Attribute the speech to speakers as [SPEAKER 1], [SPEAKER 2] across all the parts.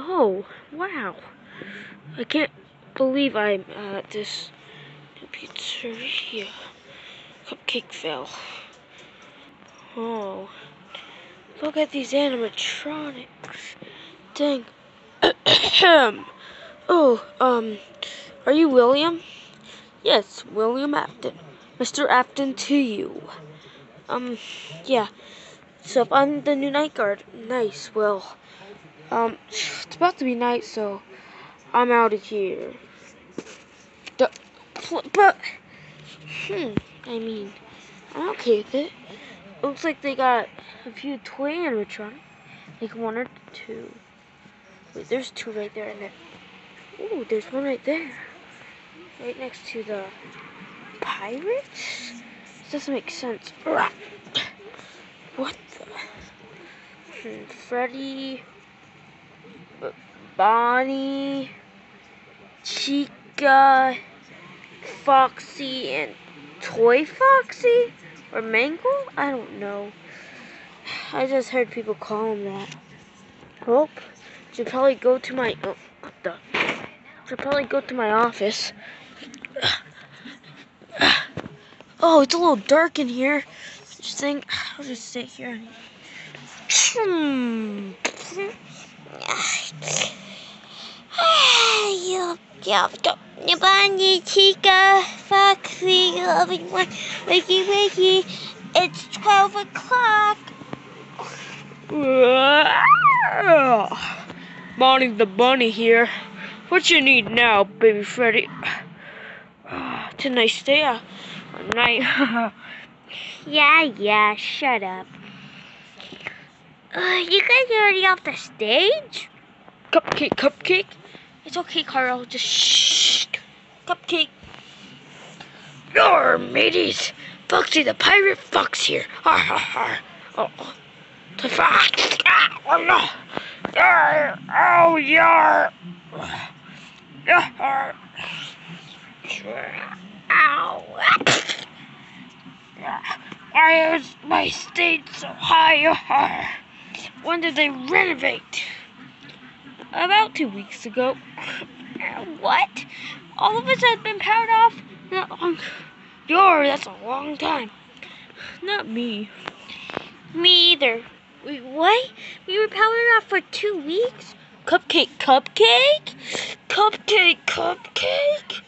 [SPEAKER 1] Oh, wow. I can't believe I'm at this new pizzeria. Cupcake fell. Oh. Look at these animatronics. Dang. oh, um, are you William? Yes, William Afton. Mr. Afton to you. Um, yeah. So if I'm the new night guard, nice. Well, um, it's about to be night, so I'm out of here. But, hmm, I mean, I'm okay with it. Looks like they got a few toy animatronics. Like one or two. Wait, there's two right there, and then, ooh, there's one right there. Right next to the pirates? This doesn't make sense. What the? Hmm, Freddy, Bonnie, Chica, Foxy, and Toy Foxy? Or Mangle? I don't know. I just heard people call him that. Well, should probably go to my. Oh, what the? Should probably go to my office. Oh, it's a little dark in here. Just think, I'll just sit here. Hmm.
[SPEAKER 2] You, you, Bonnie, Chica, Foxy, loving one, wakey, wakey. It's 12 o'clock.
[SPEAKER 1] Bonnie the bunny here. What you need now, baby Freddy? It's a nice day out. Night.
[SPEAKER 2] Yeah, yeah, shut up. Uh, you guys are already off the stage?
[SPEAKER 1] Cupcake, cupcake. It's okay, Carl. Just shh. Cupcake. Your mateys. Foxy the pirate fox here. Har har har. Oh. The fox. Ah, oh no. Yar. Oh, yar. Yar. Ow. Why is my state so high? When did they renovate? About two weeks ago. What? All of us have been powered off? That long. Your, that's a long time. Not me.
[SPEAKER 2] Me either. Wait, what? We were powered off for two weeks?
[SPEAKER 1] Cupcake, cupcake? Cupcake, cupcake?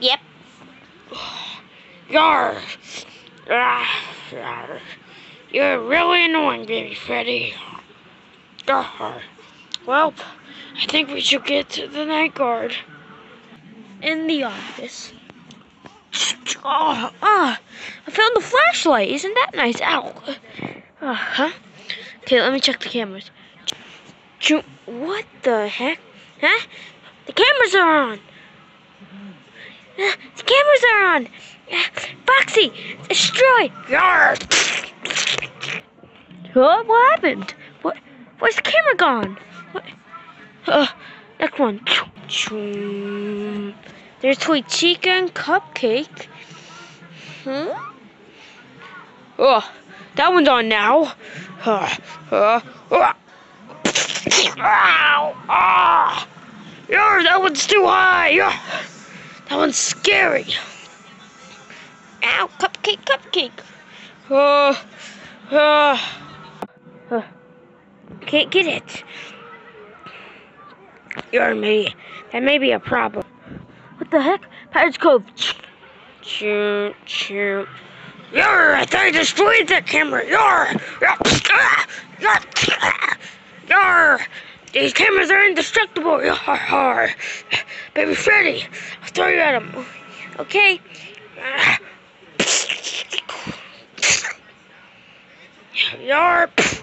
[SPEAKER 2] Yep.
[SPEAKER 1] Yar! Ah, You're really annoying, baby Freddy. Yar. Well, I think we should get to the night guard. In the office. Oh, ah, I found the flashlight. Isn't that nice? Ow. Uh huh. Okay, let me check the cameras. What the heck? Huh? The cameras are on. Uh, the cameras are on. Foxy, destroy! Yarr! What, what happened? Where's the camera gone? What? Uh, next one. There's Toy chicken Cupcake. Hmm? Oh, that one's on now. Uh, uh, uh. Ow! Ah! That one's too high! That one's scary. Ow, cupcake, cupcake. Oh, oh. oh. Can't get it. You're me. That may be a problem. What the heck? Pirates Cove. Shoot, shoot. You're, I thought I destroyed that camera. You're, you're, you're, these cameras are indestructible. You're, baby Freddy, I'll throw you at him. Okay. Yarp!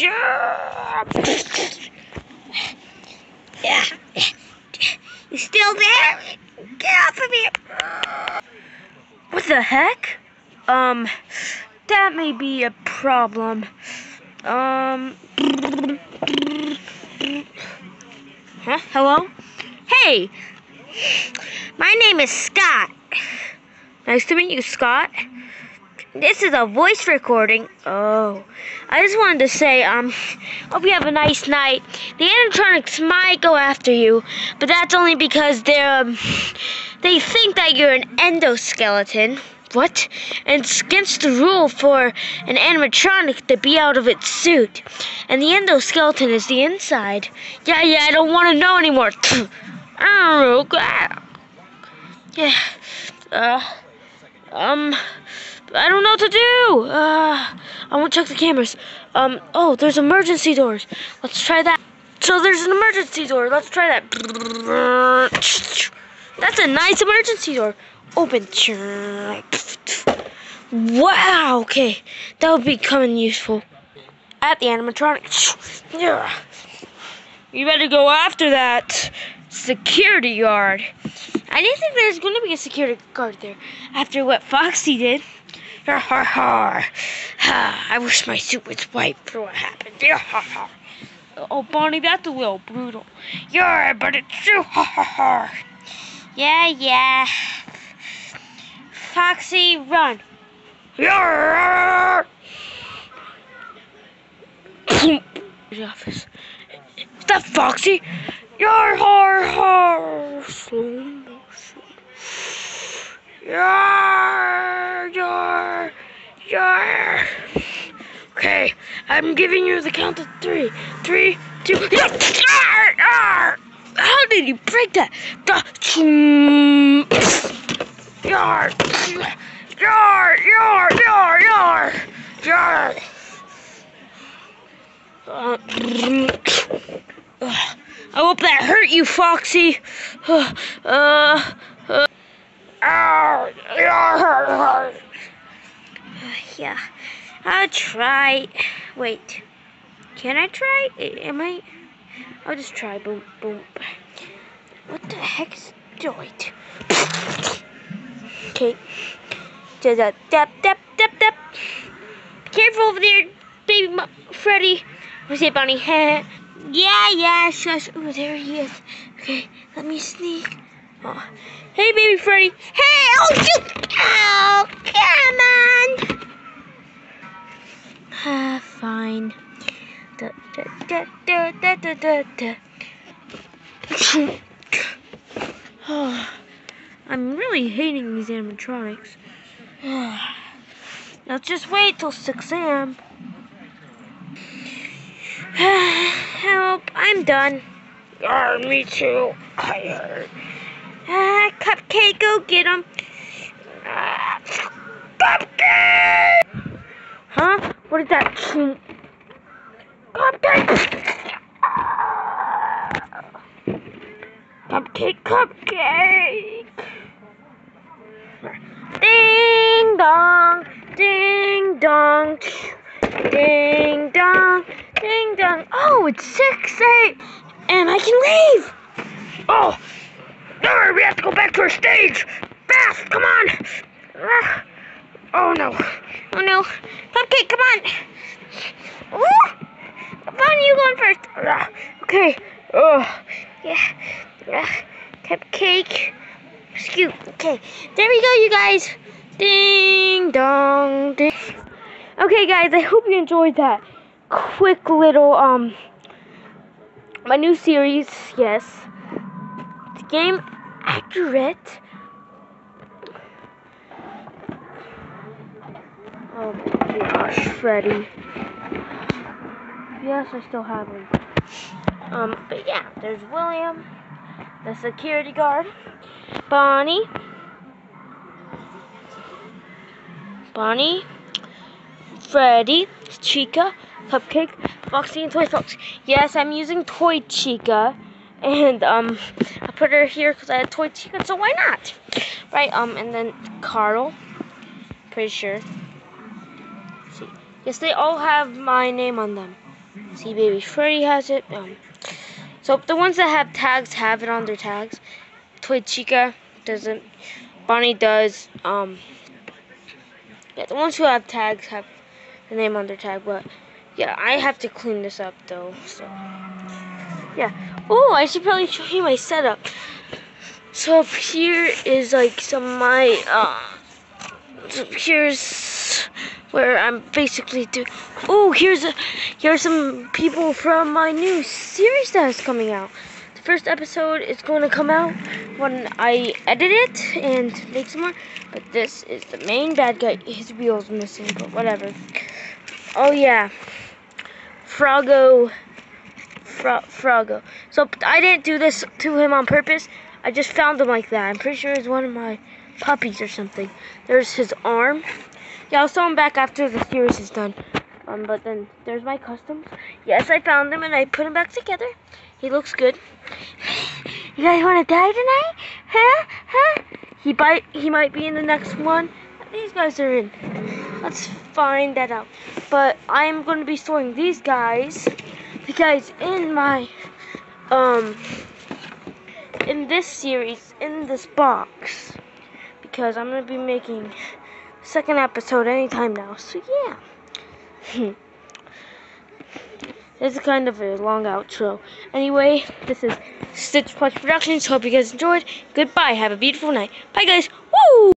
[SPEAKER 2] Yeah. You still there? Get off of me!
[SPEAKER 1] What the heck? Um, that may be a problem. Um. Huh? Hello? Hey! My name is Scott. Nice to meet you, Scott.
[SPEAKER 2] This is a voice recording.
[SPEAKER 1] Oh, I just wanted to say, um, hope you have a nice night. The animatronics might go after you, but that's only because they're, um, they think that you're an endoskeleton. What? And it's against the rule for an animatronic to be out of its suit. And the endoskeleton is the inside. Yeah, yeah, I don't want to know anymore. I don't know. Yeah. Uh, um, I don't know what to do. Uh, I won't check the cameras. Um, oh, there's emergency doors. Let's try that. So there's an emergency door. Let's try that. That's a nice emergency door. Open. Wow, okay. That would be coming useful. At the animatronic. Yeah. You better go after that security guard. I didn't think there was going to be a security guard there after what Foxy did. Ha ha ha. Ha! I wish my suit was white for what happened. Ha ha. ha! Oh, Bonnie, that's a little brutal. Yeah, but it's true. Ha ha ha.
[SPEAKER 2] Yeah, yeah.
[SPEAKER 1] Foxy, run. Yeah. the office. Is that Foxy? Yar har har. Slow motion. Yar yar Okay, I'm giving you the count of three. Three, two. How did you break that? Yar. Yar, yar, yar, yar, yar. Uh, I hope that hurt you, Foxy. Uh, uh, uh,
[SPEAKER 2] yeah, I'll try. Wait, can I try? Am I? I'll just try. Boom, boom. What the heck is doing?
[SPEAKER 1] Okay. Just a tap, tap, tap, tap.
[SPEAKER 2] Careful over there, baby Freddy. What's it, Bunny? Yeah, yeah, shush. Oh, there he is. Okay, let me sneak.
[SPEAKER 1] Oh. Hey, baby Freddy.
[SPEAKER 2] Hey, oh, shoot! Oh, come on.
[SPEAKER 1] Ah, fine. Da, da, da, da, da, da, da, oh, I'm really hating these animatronics. now just wait till 6 a.m.
[SPEAKER 2] Help, I'm done.
[SPEAKER 1] Oh, me too. I Tired.
[SPEAKER 2] Ah, Cupcake, go get him.
[SPEAKER 1] Ah, cupcake! Huh? What is that? Cupcake! Cupcake, cupcake! Ding dong, ding dong, ding dong. Ding dong. Oh, it's 6 8. And I can leave. Oh, no, we have to go back to our stage. Fast, come on. Uh, oh, no.
[SPEAKER 2] Oh, no. Cupcake, come on. Ooh. On, you going first.
[SPEAKER 1] Uh, okay. Oh.
[SPEAKER 2] Yeah. Yeah. Cupcake. Scoop. Okay. There we go, you guys.
[SPEAKER 1] Ding dong. Ding. Okay, guys, I hope you enjoyed that quick little um my new series, yes. It's game accurate. Oh my gosh, Freddy. Yes, I still have him. Um, but yeah, there's William, the security guard, Bonnie, Bonnie, Freddy, Chica, Cupcake, Foxy, and Toy Fox. Yes, I'm using Toy Chica, and um, I put her here because I had Toy Chica, so why not? Right, um, and then Carl, pretty sure. See, yes, they all have my name on them. See, Baby Freddy has it. Um, so the ones that have tags have it on their tags. Toy Chica doesn't. Bonnie does. Um, yeah, the ones who have tags have the name on their tag, but yeah, I have to clean this up though, so yeah. Oh, I should probably show you my setup. So up here is like some of my, uh, here's where I'm basically doing, Oh, here's a here's some people from my new series that is coming out. The first episode is going to come out when I edit it and make some more. But this is the main bad guy. His wheel's missing, but whatever. Oh yeah, Froggo. Fro Froggo. So I didn't do this to him on purpose. I just found him like that. I'm pretty sure he's one of my puppies or something. There's his arm. Yeah, I'll sew him back after the series is done. Um, but then there's my customs. Yes, I found him and I put him back together. He looks good. You guys want to die tonight? Huh? Huh? He might. He might be in the next one. These guys are in. Let's find that out. But I'm going to be storing these guys because in my um in this series in this box because I'm gonna be making second episode anytime now. So yeah. is kind of a long outro. Anyway, this is Stitch Plus Productions. Hope you guys enjoyed. Goodbye. Have a beautiful night. Bye guys. Woo!